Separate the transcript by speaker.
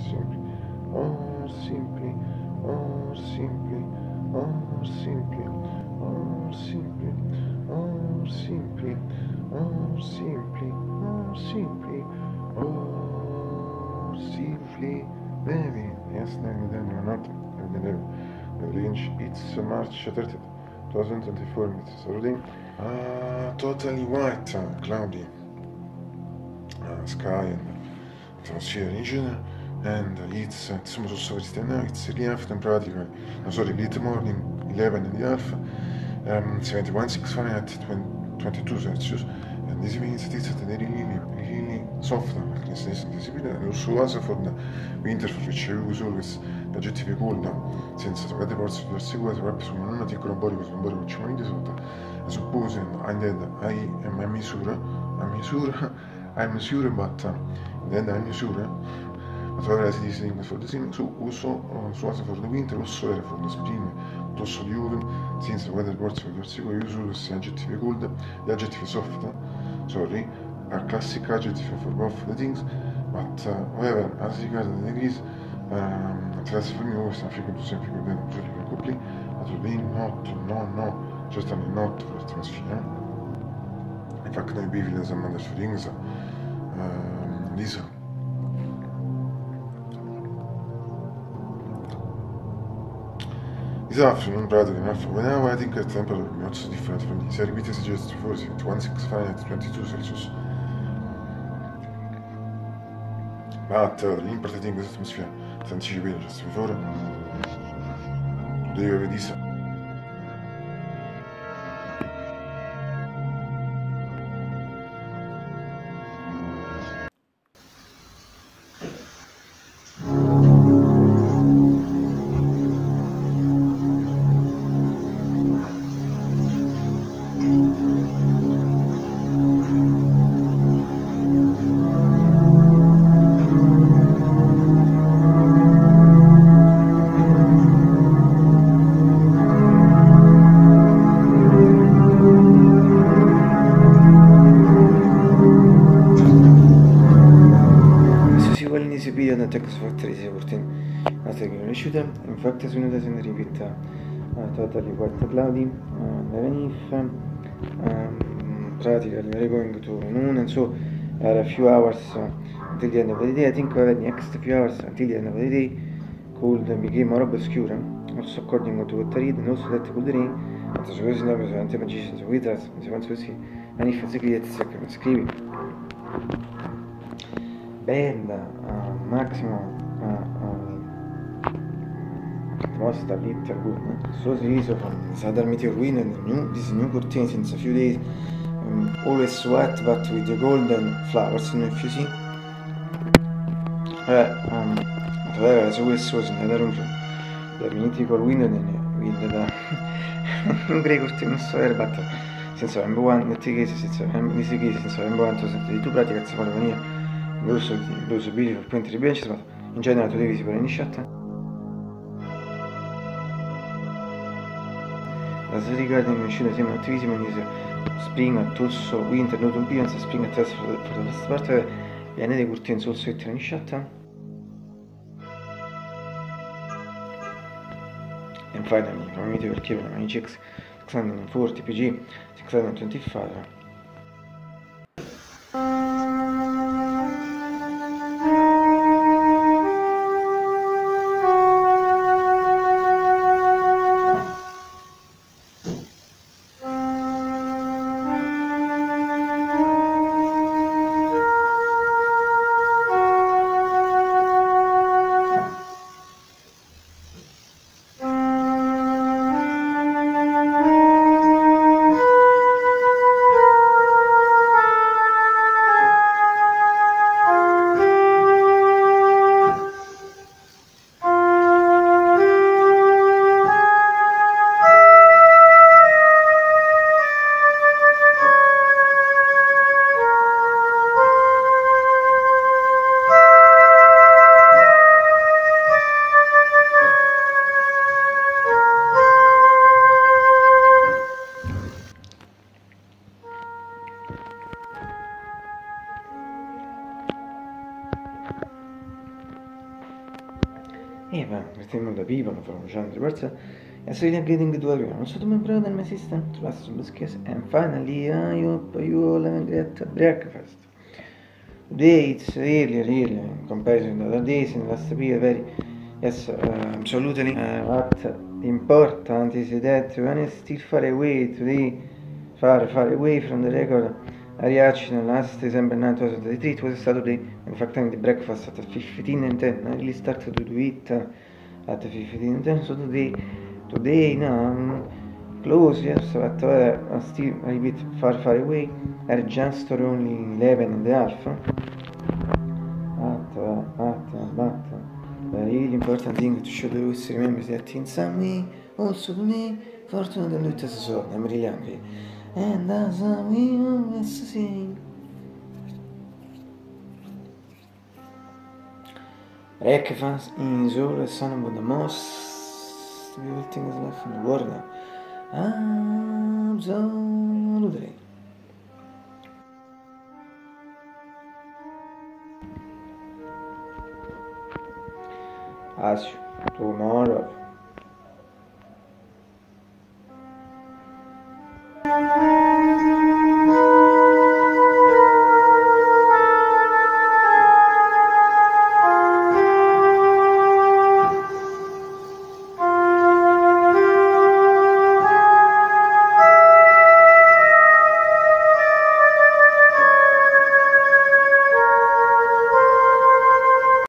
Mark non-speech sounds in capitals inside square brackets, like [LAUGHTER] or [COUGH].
Speaker 1: Oh, simply, oh, simply, oh, simply, oh, simply, oh, simply, oh, simply, oh, simply, oh, simply, baby. Jasne, midden Leonardo, Danilo, Lynch, it's March 30th, 2024, it's already uh, totally white, uh, cloudy uh, sky and atmosphere in June and eats nights, Eliaf and I'm sorry, late morning, 11 in the alpha, um, 71 6 Fahrenheit, 22 Celsius, and this means that it's a little really, really soft darkness, and also answer for the winter for which you use always the GTP cooldown, since the weather parts of the sea was wrapped from an article body with one body which mind is what I suppose, and I did, I am a misura, a misura, [LAUGHS] I'm sure, but uh, then I'm sure. Zovjasi disegnings for the ceilings also uh, oh, Swanson for the winter, Ossore for the spring, Tosso diurn, since the weather words for versico uses the adjective cold, the adjective soft, sorry, a classic adjective for both the things, but however, as regards the degrees, um, transforming always African to Saint African and African coupling, but today not, no, no, just I mean not for transfer. In fact, maybe even as a mother for things, um, Lisa. This afternoon, rather after. when now adding a temperature not so different from the Sergiti suggested for 165 22 Celsius. But uh, the impertating atmosphere, as anticipated just before, they have this
Speaker 2: seguire riuscita. Infatti sono da se ne ripeta uh, totally white cloudy uh, never if um, practically we're going to noon and so are a few hours uh, until the end of the day I think have next few hours until the end of the day cold became more obscure also according to what I read and also that could rain and so così no presente magicians with us se penso così and if it's a create second scrivi bella, uh, Maximo, uh, uh, most of it are good. So the reason from Sadar Meteor Wind and new, this new curtain since a few days, um, always wet but with the golden flowers, know, if you see. Uh, um, however, as always was [LAUGHS] in another room, the mythical wind and with the un grey curtain, so there, but since I'm one, in the case, since I'm in this case, since I'm one, to the two pratiche, si vuole venire. L'uso l'uso beauty per point ribilanci, ma in generale tu devi si in chat. As regarding uscita sembra attivissimo in this spring at also winter not ambience spring at test for the, for the first part viene dei curtains also in chat. And finally, from meteor given my chicks 640 PG 625 E va, mettiamo da vivo, lo farò usare di forza.
Speaker 1: Yes, really getting to everyone. Also to my brother and my sister, to last biscuits, and finally I hope you all have a great breakfast. Today it's really, really, in comparison to other days in last year, very, yes, uh, absolutely. Uh, what important is that when it's still far away today, far, far away from the record, a reaction last December 9, 2023, it was a Saturday, in fact, the breakfast at 15 and 10. I really started to do it at 15 and 10, so today, today, no, close, yes, but uh, still a bit far, far away, are just only 11 and a half. But, uh, but, but, the really important thing to show the Russ remembers that in some way, also today, fortune and loot as a sword, I'm really angry. And as I'm sing. Rekvas in Zora Sanam Budamos. Everything is left in the world now. Absolutely. As to honor